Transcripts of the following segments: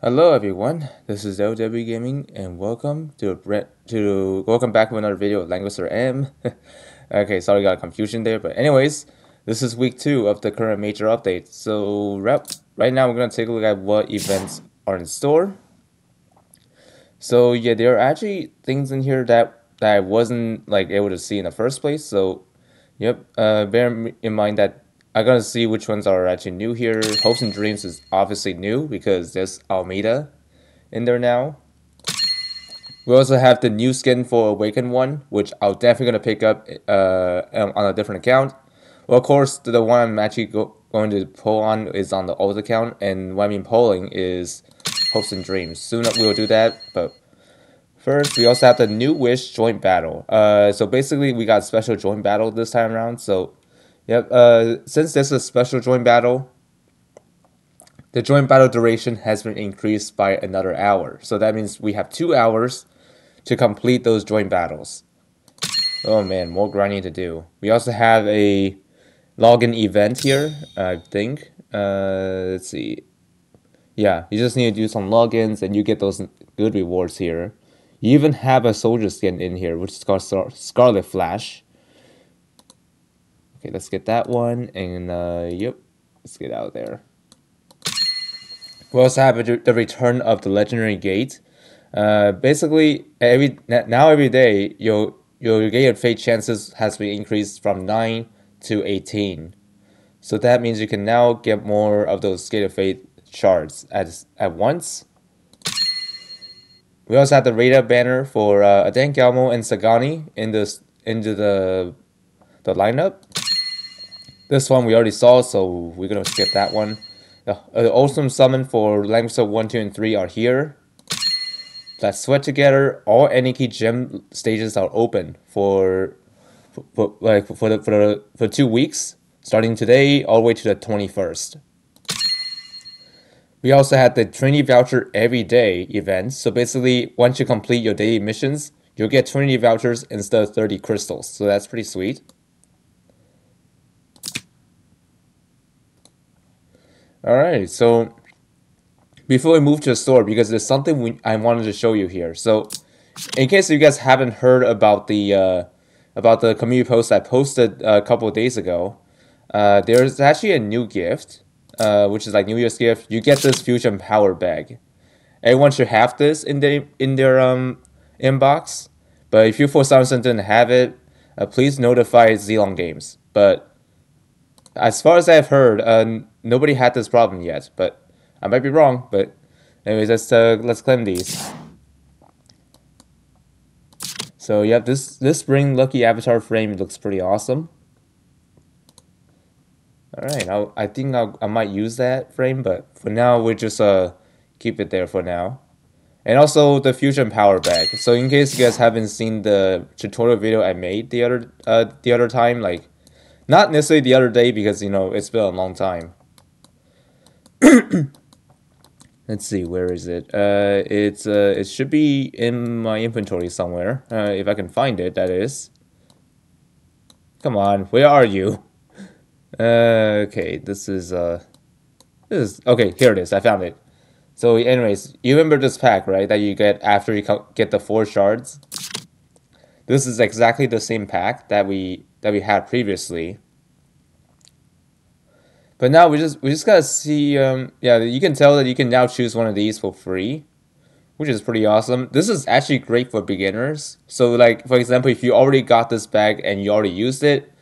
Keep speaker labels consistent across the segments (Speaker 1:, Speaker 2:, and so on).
Speaker 1: Hello everyone, this is LW Gaming and welcome to to welcome back to another video of Langrisser M. okay, sorry got a confusion there, but anyways, this is week 2 of the current major update. So right, right now we're going to take a look at what events are in store. So yeah, there are actually things in here that, that I wasn't like able to see in the first place. So yep, uh, bear in mind that I gotta see which ones are actually new here. Hopes and Dreams is obviously new because there's Almeida in there now. We also have the new skin for Awakened one, which I'm definitely gonna pick up uh, on a different account. Well, of course, the one I'm actually go going to pull on is on the old account, and what I mean pulling is Hopes and Dreams. Soon we'll do that, but first we also have the New Wish Joint Battle. Uh, so basically, we got special joint battle this time around. So Yep, uh, since this is a special joint battle, the joint battle duration has been increased by another hour. So that means we have two hours to complete those joint battles. Oh man, more grinding to do. We also have a login event here, I think. Uh, let's see. Yeah, you just need to do some logins and you get those good rewards here. You even have a soldier skin in here, which is called Scarlet Flash. Okay, let's get that one, and uh, yep, let's get out of there. We also have the return of the legendary gate. Uh, basically, every now every day, your your gate of fate chances has been increased from nine to eighteen. So that means you can now get more of those gate of fate shards at at once. We also have the radar banner for uh, Galmo and Sagani in this into the the lineup. This one we already saw, so we're gonna skip that one. The, uh, the awesome summon for Langrisser 1, 2, and 3 are here. Let's sweat together. All Aniki gem stages are open for, for, for like for the, for the, for two weeks, starting today all the way to the 21st. We also had the Trinity Voucher Every Day event. So basically, once you complete your daily missions, you'll get Trinity Vouchers instead of 30 crystals. So that's pretty sweet. Alright, so before we move to the store, because there's something we, I wanted to show you here. So, in case you guys haven't heard about the uh, about the community post I posted a couple days ago, uh, there's actually a new gift, uh, which is like New Year's gift. You get this fusion power bag. Everyone should have this in their in their um inbox. But if you for some reason didn't have it, uh, please notify Zlong Games. But as far as I've heard, uh, nobody had this problem yet, but I might be wrong. But anyways, let's uh, let's claim these. So yeah, this this spring lucky avatar frame looks pretty awesome. All right, I I think I'll, I might use that frame, but for now we just uh keep it there for now. And also the fusion power bag. So in case you guys haven't seen the tutorial video I made the other uh the other time, like not necessarily the other day because, you know, it's been a long time. Let's see, where is it? Uh, it's uh, it should be in my inventory somewhere. Uh, if I can find it, that is. Come on, where are you? Uh, okay, this is uh, this is okay. Here it is. I found it. So, anyways, you remember this pack, right? That you get after you get the four shards. This is exactly the same pack that we that we had previously. But now we just we just gotta see. Um, yeah, you can tell that you can now choose one of these for free, which is pretty awesome. This is actually great for beginners. So, like for example, if you already got this bag and you already used it,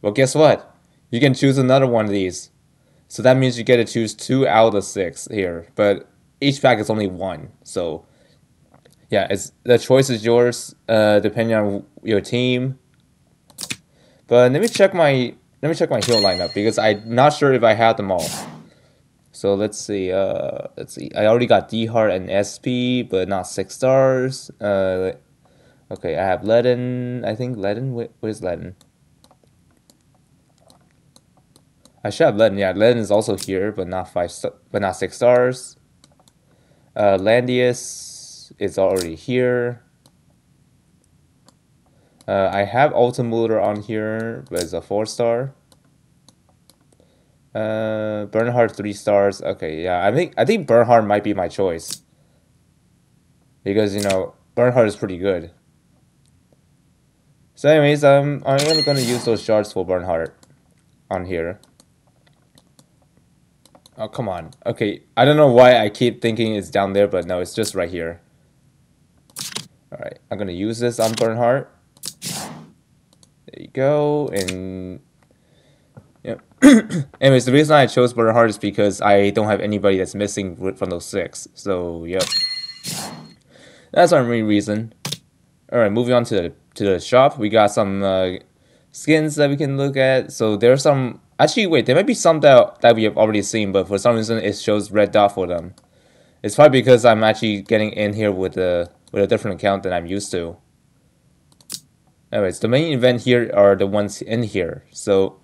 Speaker 1: well, guess what? You can choose another one of these. So that means you get to choose two out of six here. But each pack is only one. So yeah, it's the choice is yours, uh, depending on your team. But let me check my let me check my heal lineup because I'm not sure if I have them all. So let's see. Uh, let's see. I already got D and SP, but not six stars. Uh, okay, I have Ledin. I think Ledin. Where is Ledin? I should have Ledin. Yeah, Ledin is also here, but not five. But not six stars. Uh, Landius is already here. Uh, I have Altemüller on here, but it's a 4 star. Uh, Bernhardt three stars. Okay, yeah, I think I think Bernhardt might be my choice because you know Bernhardt is pretty good. So, anyways, um, I'm gonna use those shards for Bernhardt on here. Oh come on. Okay, I don't know why I keep thinking it's down there, but no, it's just right here. All right, I'm gonna use this on Bernhardt. There you go, and Yep. Anyways, the reason I chose Bernhardt is because I don't have anybody that's missing from those six. So, yep. That's our main reason. Alright, moving on to the, to the shop. We got some uh, skins that we can look at. So, there's some... Actually, wait, there might be some that, that we have already seen, but for some reason it shows red dot for them. It's probably because I'm actually getting in here with a, with a different account than I'm used to. Anyways, the main event here are the ones in here. So,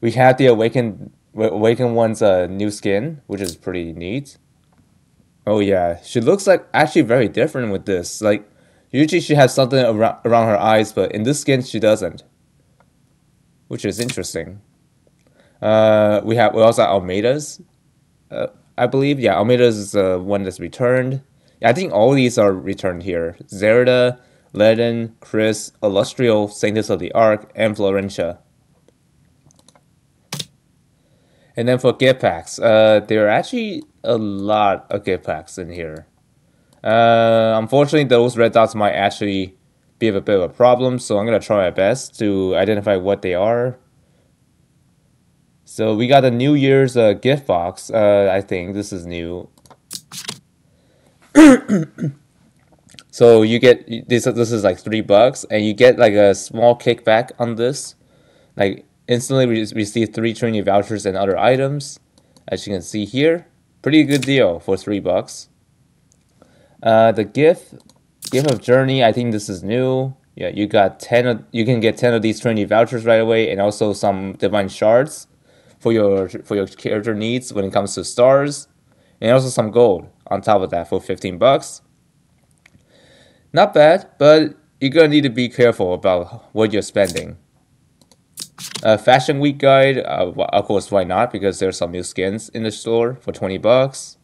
Speaker 1: we have the Awaken Awaken one's uh, new skin, which is pretty neat. Oh yeah, she looks like actually very different with this. Like usually she has something around around her eyes, but in this skin she doesn't, which is interesting. Uh, we have we also have Almeida's, uh, I believe. Yeah, Almeida's is the one that's returned. Yeah, I think all these are returned here. Zerda, Ledin, Chris, Illustrio, Saintess of the Ark, and Florentia. And then for gift packs, uh, there are actually a lot of gift packs in here. Uh, unfortunately, those red dots might actually be a bit of a problem, so I'm going to try my best to identify what they are. So we got a New Year's uh, gift box. Uh, I think this is new. so you get this. This is like three bucks, and you get like a small kickback on this. Like instantly re receive three Trinity vouchers and other items. As you can see here, pretty good deal for three bucks. Uh, the gift, gift of journey. I think this is new. Yeah, you got ten. Of, you can get ten of these Trinity vouchers right away, and also some divine shards for your for your character needs when it comes to stars, and also some gold on top of that for fifteen bucks. Not bad, but you're gonna need to be careful about what you're spending. Uh, Fashion Week guide, uh, of course, why not? Because there's some new skins in the store for 20 bucks.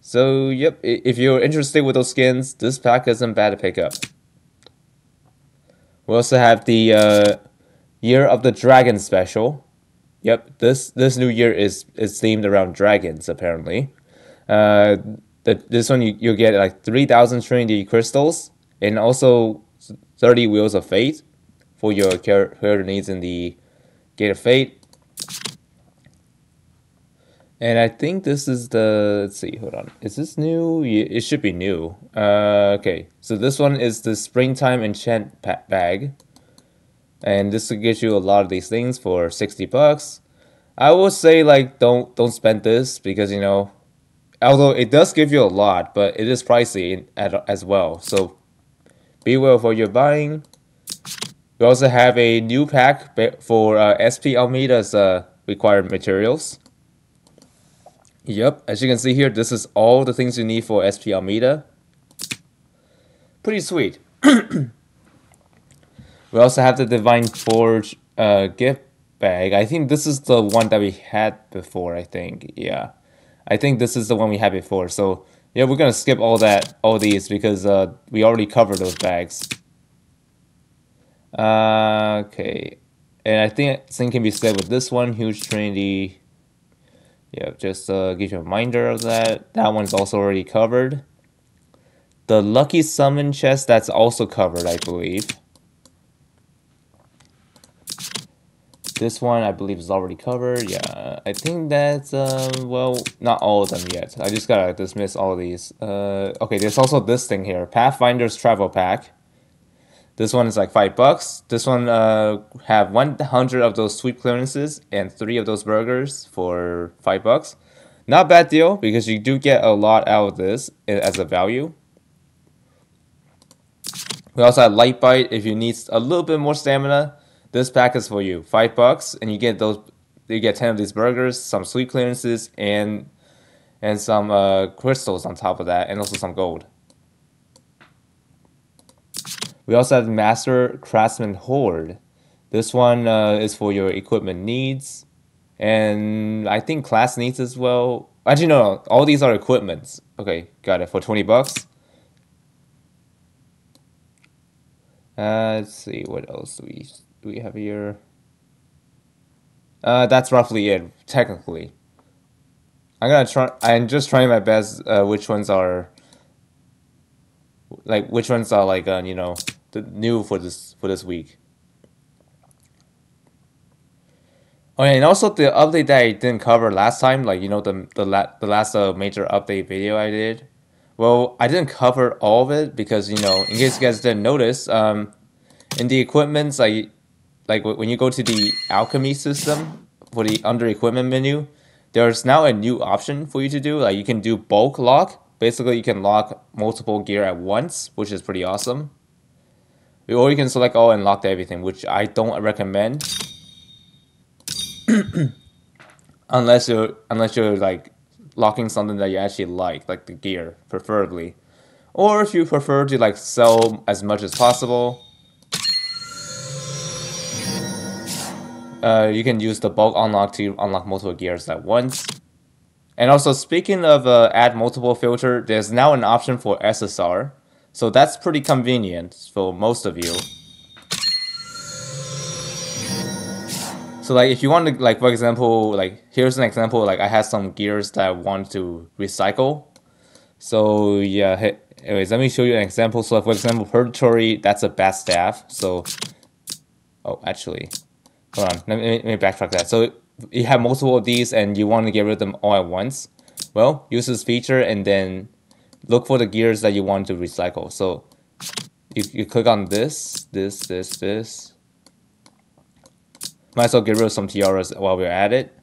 Speaker 1: So, yep, if you're interested with those skins, this pack isn't bad to pick up. We also have the uh, Year of the Dragon special. Yep, this this new year is is themed around dragons apparently. Uh, the, this one you you get like three thousand Trinity crystals and also thirty wheels of fate for your character needs in the Gate of Fate. And I think this is the, let's see, hold on. Is this new? It should be new. Uh, okay, so this one is the Springtime Enchant Bag. And this will get you a lot of these things for 60 bucks. I would say like don't don't spend this because you know although it does give you a lot, but it is pricey as well. So be what you're buying. We also have a new pack for uh, SP Almeida's uh, required materials. Yep, as you can see here, this is all the things you need for SP Almeida. Pretty sweet. we also have the Divine Forge uh, gift bag. I think this is the one that we had before, I think. Yeah. I think this is the one we had before. So, yeah, we're going to skip all that, all these, because uh, we already covered those bags. Uh, okay. And I think same can be said with this one, Huge Trinity. Yeah, just uh, give you a reminder of that. That one's also already covered. The Lucky Summon chest, that's also covered, I believe. This one, I believe, is already covered. Yeah, I think that's, um, well, not all of them yet. I just gotta dismiss all of these. Uh, okay, there's also this thing here. Pathfinder's Travel Pack. This one is like five bucks. This one uh, have 100 of those sweep clearances and three of those burgers for five bucks. Not bad deal because you do get a lot out of this as a value. We also have Light Bite if you need a little bit more stamina. This pack is for you. Five bucks and you get those you get 10 of these burgers, some sweet clearances, and and some uh, crystals on top of that, and also some gold. We also have Master Craftsman Horde. This one uh, is for your equipment needs. And I think class needs as well. Actually, no, no, all these are equipments. Okay, got it for 20 bucks. Uh, let's see, what else we, do we have here? Uh, that's roughly it, technically. I'm gonna try, I'm just trying my best, uh, which ones are, like, which ones are, like, uh, you know, the new for this, for this week. Oh yeah, and also the update that I didn't cover last time, like you know the the la- the last uh, major update video I did. Well, I didn't cover all of it because you know, in case you guys didn't notice, um, in the equipments, like like when you go to the alchemy system for the under equipment menu, there's now a new option for you to do. Like you can do bulk lock. Basically, you can lock multiple gear at once, which is pretty awesome. Or you can select all and lock everything, which I don't recommend unless you're unless you're like locking something that you actually like, like the gear, preferably. Or if you prefer to like sell as much as possible, uh, you can use the bulk unlock to unlock multiple gears at once. And also, speaking of uh, add multiple filter, there's now an option for SSR. So that's pretty convenient for most of you. So like if you want to like for example like here's an example like I had some gears that I want to recycle. So yeah, hey, anyways, let me show you an example. So for example, purgatory that's a bad staff. So oh actually, hold on, let me, let me backtrack that. So you have multiple of these and you want to get rid of them all at once. Well, use this feature and then look for the gears that you want to recycle. So you, you click on this, this, this, this, might as well get rid of some tiaras while we're at it.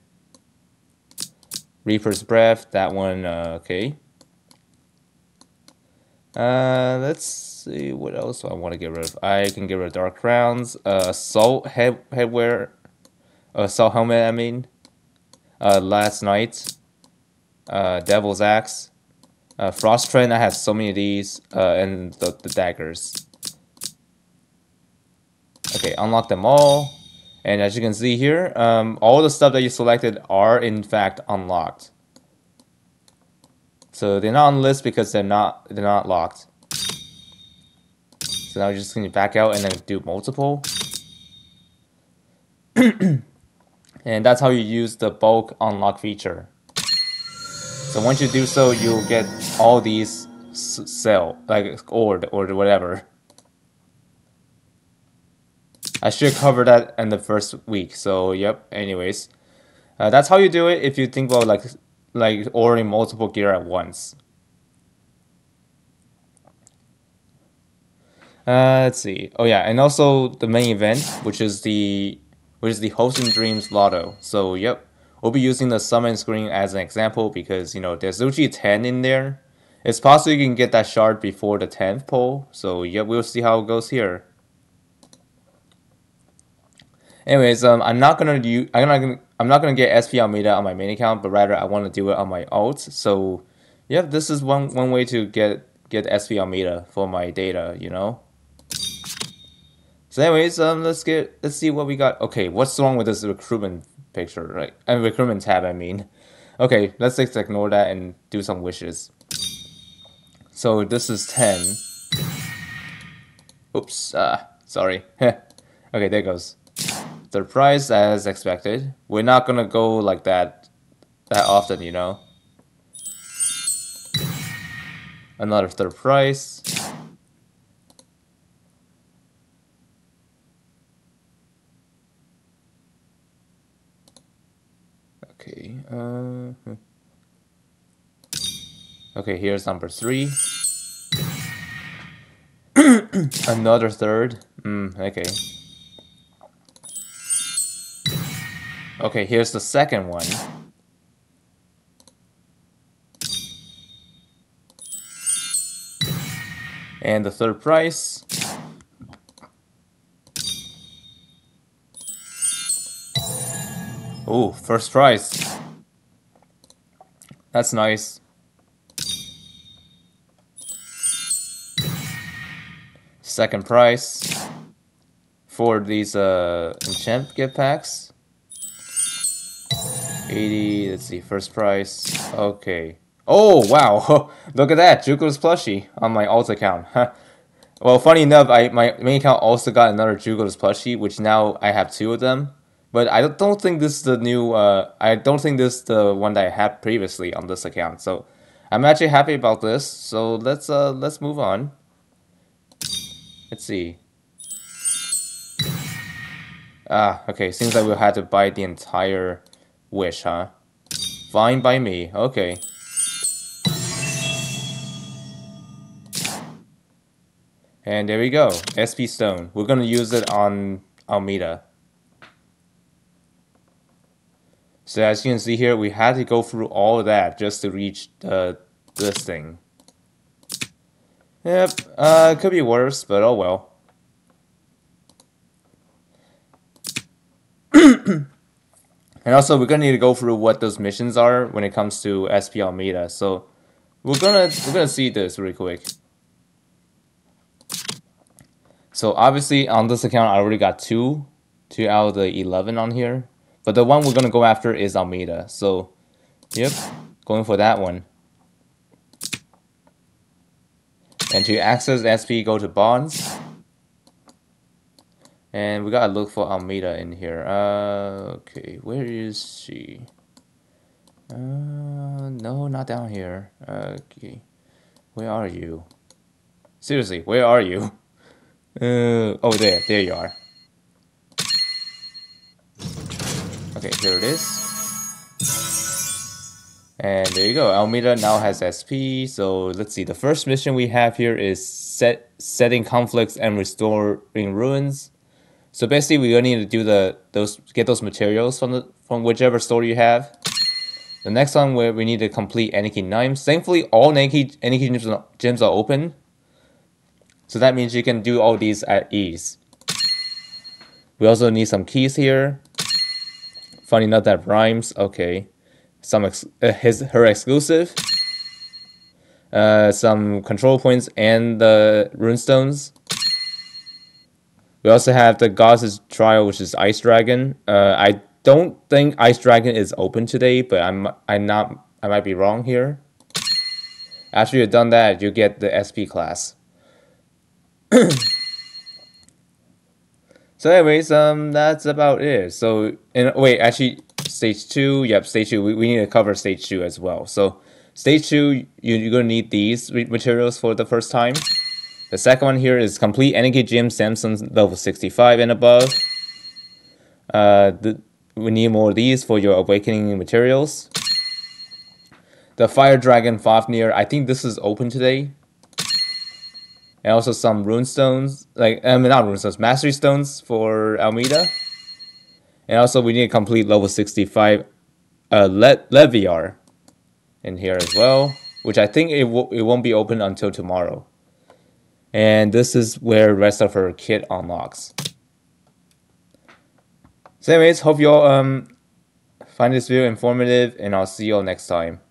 Speaker 1: Reaper's Breath, that one, uh, okay. Uh, let's see, what else I want to get rid of? I can get rid of Dark Crowns, uh, Assault head, Headwear, uh, Assault Helmet, I mean. Uh, Last Night, uh, Devil's Axe, uh, Frost Trend, I have so many of these, uh, and the, the daggers. Okay, unlock them all. And as you can see here, um, all the stuff that you selected are in fact unlocked. So they're not on the list because they're not they're not locked. So now you're just gonna back out and then do multiple. and that's how you use the bulk unlock feature. So once you do so, you'll get all these sell like or or whatever. I should cover that in the first week. So yep. Anyways, uh, that's how you do it if you think about like like ordering multiple gear at once. Uh, let's see. Oh yeah, and also the main event, which is the which is the Hopes and Dreams Lotto. So yep, we'll be using the summon screen as an example because you know there's usually 10 in there. It's possible you can get that shard before the 10th pull. So yep, we'll see how it goes here. Anyways, um, I'm not gonna do. I'm not gonna. I'm not gonna get SP Almeida on my main account, but rather I want to do it on my alt. So, yeah, this is one one way to get get SP Almeida for my data. You know. So, anyways, um, let's get let's see what we got. Okay, what's wrong with this recruitment picture, right? And recruitment tab, I mean. Okay, let's just ignore that and do some wishes. So this is ten. Oops. Uh, sorry. okay, there goes the price as expected. We're not gonna go like that that often, you know. Another third price. Okay. Uh, okay, here's number three. Another third. Mm, okay. Okay, here's the second one. And the third price. Oh, first prize. That's nice. Second price for these uh, enchant gift packs. 80, let's see, first price. Okay. Oh, wow. Look at that. Jugo's plushie on my alt account. well, funny enough, I my main account also got another Jugo's plushie, which now I have two of them. But I don't think this is the new, uh, I don't think this is the one that I had previously on this account. So I'm actually happy about this. So let's, uh, let's move on. Let's see. Ah, okay, seems like we'll have to buy the entire wish, huh? Fine by me, okay. And there we go, SP Stone. We're gonna use it on Almeida. So as you can see here, we had to go through all of that just to reach the, this thing. Yep, uh, could be worse, but oh well. and also, we're gonna need to go through what those missions are when it comes to SP Almeida. So we're gonna we're gonna see this really quick. So obviously on this account, I already got two, two out of the eleven on here. But the one we're gonna go after is Almeida. So, yep, going for that one. And to access SP, go to bonds. And we gotta look for Almeida in here. Uh, okay, where is she? Uh, no, not down here. Okay, where are you? Seriously, where are you? Uh, oh, there, there you are. Okay, here it is. And there you go. Almeida now has SP. So let's see. The first mission we have here is set setting conflicts and restoring ruins. So basically, we're gonna need to do the those get those materials from the from whichever store you have. The next one where we need to complete Aniki Nimes. Thankfully, all Aniki Aniki gyms, gyms are open. So that means you can do all these at ease. We also need some keys here. Funny enough, that rhymes. Okay some ex uh, his her exclusive, uh, some control points, and the runestones. We also have the Goddess Trial, which is Ice Dragon. Uh, I don't think Ice Dragon is open today, but I'm I'm not I might be wrong here. After you've done that, you get the SP class. so anyways, um, that's about it. So, and wait, actually, stage two, yep, stage two. We, we need to cover stage two as well. So stage two, you, you're gonna need these materials for the first time. The second one here is complete Energy Gym Samson's level 65 and above. Uh, the, we need more of these for your awakening materials. The Fire Dragon Fafnir, I think this is open today. And also some rune stones, like, I mean, not rune stones, mastery stones for Almeida. And also we need to complete level 65 uh, Le Leviar in here as well, which I think it, it won't be open until tomorrow. And this is where rest of her kit unlocks. So anyways, hope you all um, find this video informative and I'll see you all next time.